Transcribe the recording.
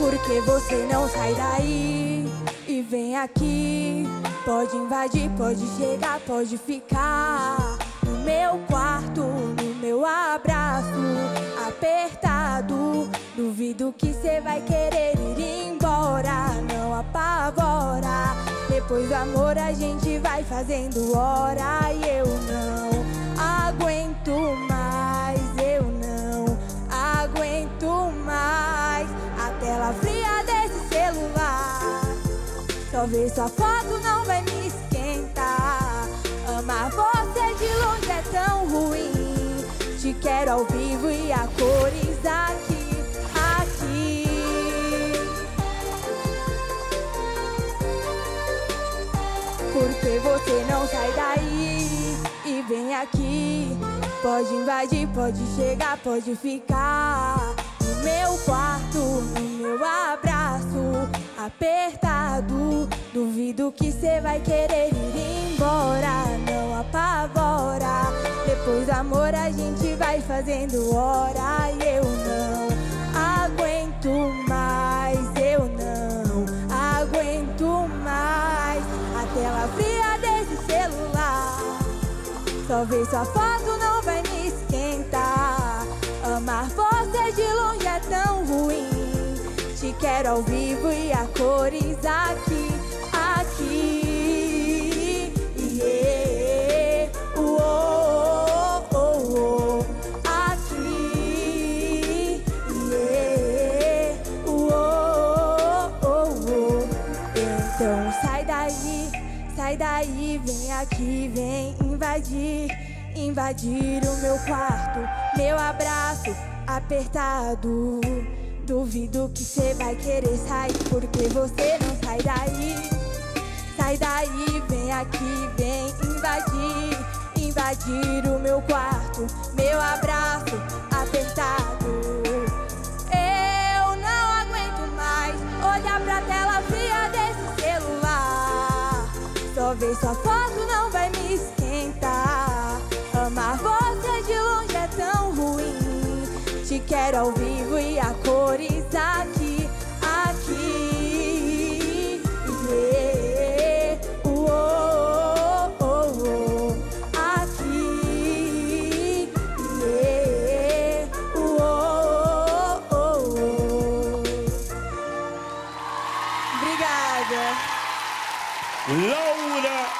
Porque você não sai daí e vem aqui. Pode invadir, pode chegar, pode ficar no meu quarto, no meu abraço apertado. Duvido que você vai querer ir embora, não apavora. Depois do amor a gente vai fazendo hora e eu não aguento Ver sua foto não vai me esquentar. Amar você de longe é tão ruim. Te quero ao vivo e a cores aqui, aqui. Porque você não sai daí e vem aqui. Pode invadir, pode chegar, pode ficar no meu quarto, no meu abraço apertado. Duvido que cê vai querer ir embora, não apavora. Depois do amor a gente vai fazendo hora e eu não aguento mais, eu não aguento mais a tela fria desse celular. Só ver sua foto não vai me esquentar. Amar você de longe é tão ruim. Te quero ao vivo e a cores aqui, sai daí, vem aqui, vem invadir, invadir o meu quarto, meu abraço apertado. Duvido que cê vai querer sair porque você não sai daí. Sai daí, vem aqui, vem invadir, invadir o meu quarto, meu abraço Ver sua foto não vai me esquentar. Amar você de longe é tão ruim. Te quero ao vivo e Laura